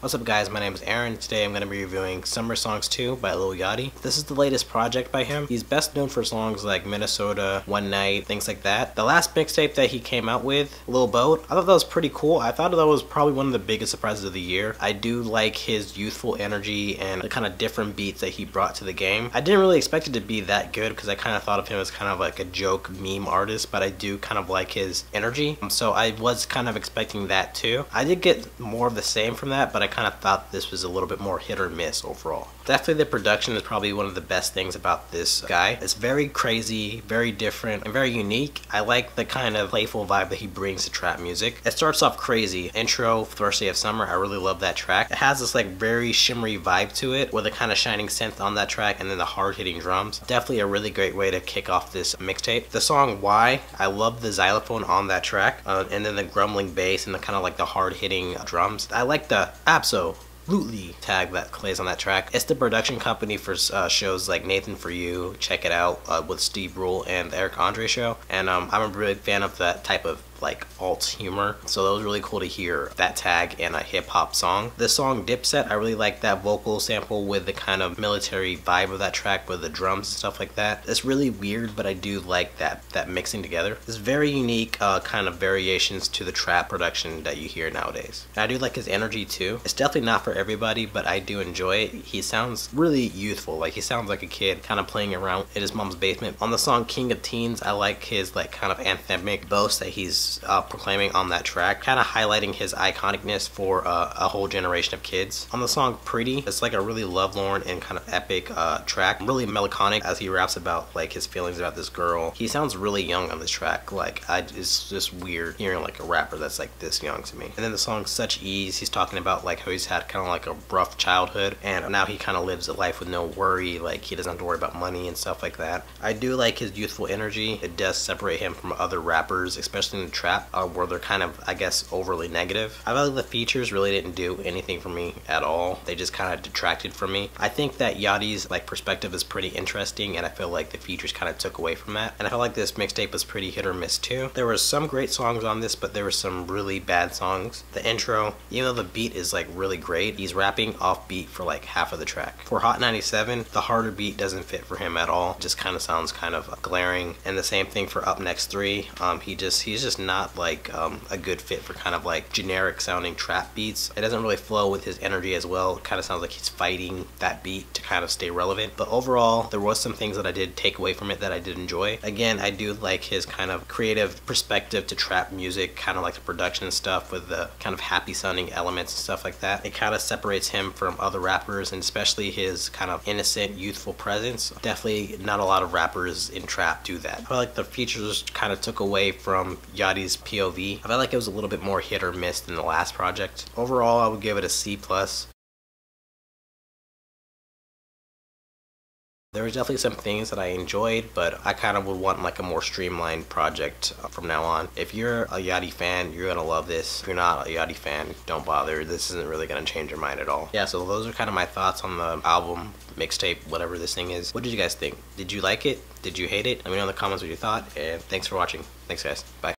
What's up guys, my name is Aaron. Today I'm going to be reviewing Summer Songs 2 by Lil Yachty. This is the latest project by him. He's best known for songs like Minnesota, One Night, things like that. The last mixtape that he came out with, Lil Boat, I thought that was pretty cool. I thought that was probably one of the biggest surprises of the year. I do like his youthful energy and the kind of different beats that he brought to the game. I didn't really expect it to be that good because I kind of thought of him as kind of like a joke meme artist, but I do kind of like his energy. So I was kind of expecting that too. I did get more of the same from that, but I kind of thought this was a little bit more hit or miss overall. Definitely the production is probably one of the best things about this guy. It's very crazy, very different, and very unique. I like the kind of playful vibe that he brings to trap music. It starts off crazy. Intro, First Day of Summer, I really love that track. It has this like very shimmery vibe to it with a kind of shining synth on that track and then the hard hitting drums. Definitely a really great way to kick off this mixtape. The song Why, I love the xylophone on that track uh, and then the grumbling bass and the kind of like the hard hitting drums. I like the Abso Lutely tag that plays on that track. It's the production company for uh, shows like Nathan for You, check it out uh, with Steve Brule and Eric Andre show. And um, I'm a big fan of that type of like alt humor. So that was really cool to hear that tag in a hip hop song. The song Dipset, I really like that vocal sample with the kind of military vibe of that track with the drums and stuff like that. It's really weird, but I do like that that mixing together. It's very unique uh, kind of variations to the trap production that you hear nowadays. And I do like his energy too. It's definitely not for everybody, but I do enjoy it. He sounds really youthful. Like he sounds like a kid kind of playing around in his mom's basement. On the song King of Teens, I like his like kind of anthemic boast that he's uh, proclaiming on that track, kind of highlighting his iconicness for uh, a whole generation of kids. On the song Pretty, it's like a really lovelorn and kind of epic uh, track, really melancholic as he raps about like his feelings about this girl. He sounds really young on this track, like I, it's just weird hearing like a rapper that's like this young to me. And then the song Such Ease, he's talking about like how he's had kind of like a rough childhood and now he kind of lives a life with no worry, like he doesn't have to worry about money and stuff like that. I do like his youthful energy. It does separate him from other rappers, especially in the trap uh, where they're kind of, I guess, overly negative. I feel like the features really didn't do anything for me at all. They just kind of detracted from me. I think that Yachty's like perspective is pretty interesting and I feel like the features kind of took away from that. And I feel like this mixtape was pretty hit or miss too. There were some great songs on this, but there were some really bad songs. The intro, even though the beat is like really great, he's rapping off beat for like half of the track. For Hot 97, the harder beat doesn't fit for him at all. Just kind of sounds kind of glaring. And the same thing for Up Next 3. Um, he just, he's just not like um, a good fit for kind of like generic sounding trap beats. It doesn't really flow with his energy as well. It kind of sounds like he's fighting that beat to kind of stay relevant. But overall, there was some things that I did take away from it that I did enjoy. Again, I do like his kind of creative perspective to trap music, kind of like the production stuff with the kind of happy sounding elements and stuff like that. It kind of separates him from other rappers and especially his kind of innocent, youthful presence. Definitely not a lot of rappers in trap do that. I feel like the features kind of took away from Yachty's POV. I felt like it was a little bit more hit or miss than the last project. Overall, I would give it a C+. There was definitely some things that I enjoyed, but I kind of would want like a more streamlined project uh, from now on. If you're a Yachty fan, you're gonna love this. If you're not a Yachty fan, don't bother. This isn't really gonna change your mind at all. Yeah, so those are kind of my thoughts on the album, mixtape, whatever this thing is. What did you guys think? Did you like it? Did you hate it? Let me know in the comments what you thought, and thanks for watching. Thanks guys. Bye.